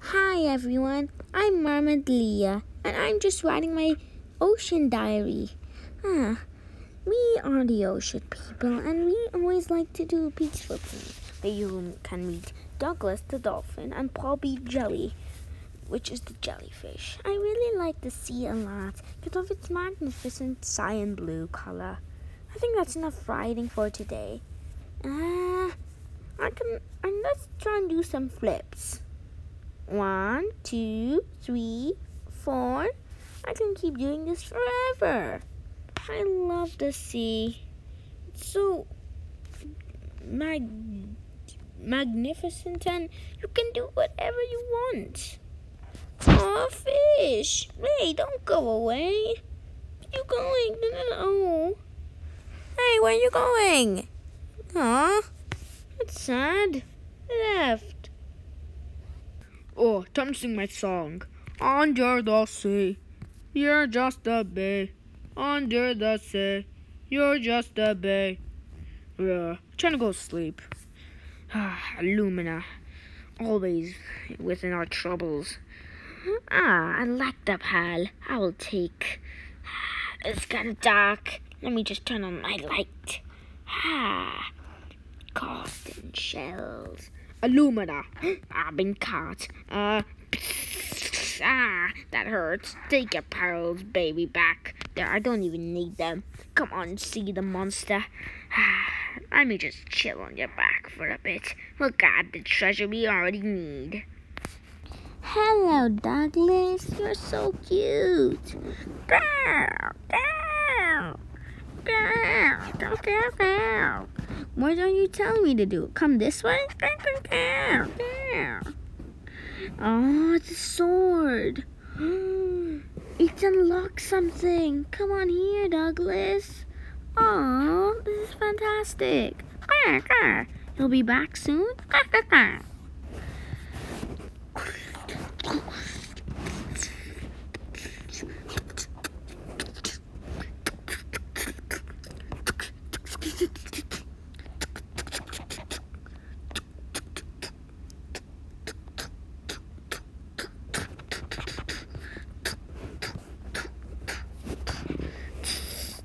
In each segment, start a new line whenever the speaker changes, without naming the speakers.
Hi everyone, I'm Mermaid Lea, and I'm just writing my ocean diary. Ah, we are the ocean people, and we always like to do peaceful things. Where you can meet Douglas the dolphin and Paul B. Jelly, which is the jellyfish. I really like the sea a lot because of its magnificent cyan blue color. I think that's enough writing for today. Ah, uh, I can, and let's try and do some flips. One, two, three, four. I can keep doing this forever. I love the sea. It's so mag magnificent and you can do whatever you want. Aw, fish. Hey, don't go away. Where you going? No. no, no. Hey, where are you going? Aw, that's sad. Left.
Oh, time to sing my song. Under the sea, you're just a bay. Under the sea, you're just a bay. Yeah, trying to go to sleep. Ah, Lumina, always within our troubles. Ah, I like the pal. I will take. It's kind of dark. Let me just turn on my light. Ah, Costing shells. Illumina. I've been caught. Uh, ah, that hurts. Take your pearls, baby, back. There, I don't even need them. Come on, see the monster. Let me just chill on your back for a bit. Look at the treasure we already need.
Hello, Douglas. You're so cute. Girl, girl, girl, girl, girl. What are you tell me to do? It? Come this way? Ah, oh, it's a sword. It's unlocked something. Come on here, Douglas. Oh, this is fantastic. He'll be back soon.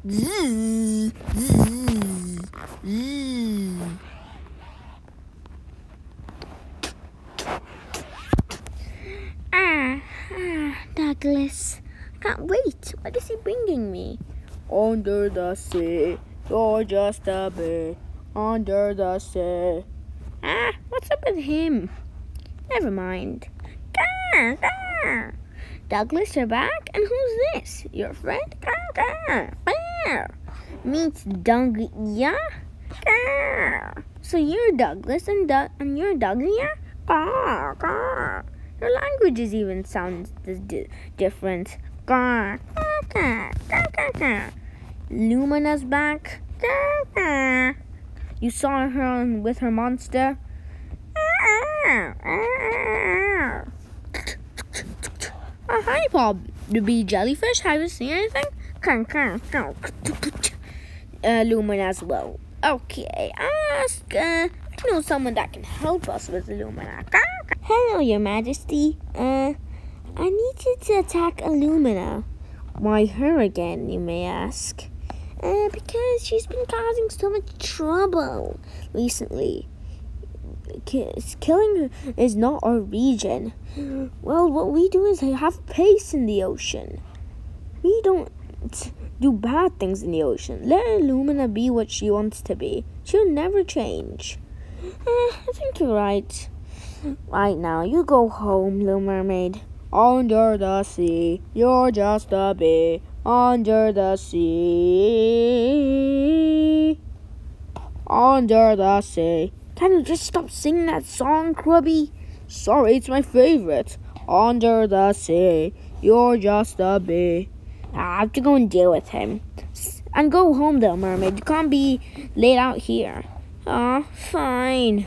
Ah, ah, Douglas. I can't wait. What is he bringing me?
Under the sea, you're just a bit. Under the sea.
Ah, what's up with him? Never mind. Gah, gah. Douglas, you're back? And who's this? Your friend? Gah, gah. Meets Doug, yeah? So you're Douglas and, Doug and you're Doug, yeah? Your languages even sound different. Lumina's back. You saw her with her monster. Oh, hi, Bob. The bee jellyfish. Have you seen anything? Lumen as well. Okay, ask. Uh, I know someone that can help us with Illumina. Hello, Your Majesty. Uh, I need you to attack Illumina. Why her again, you may ask? Uh, because she's been causing so much trouble recently. Killing her is not our region. Well, what we do is have peace in the ocean. We don't do bad things in the ocean. Let Illumina be what she wants to be. She'll never change. Eh, I think you're right. Right now, you go home, little mermaid.
Under the sea, you're just a bee. Under the sea. Under the sea.
Can you just stop singing that song, Krubby?
Sorry, it's my favorite. Under the sea, you're just a bee.
I have to go and deal with him. And go home, though, mermaid. You can't be laid out here. Aw, fine.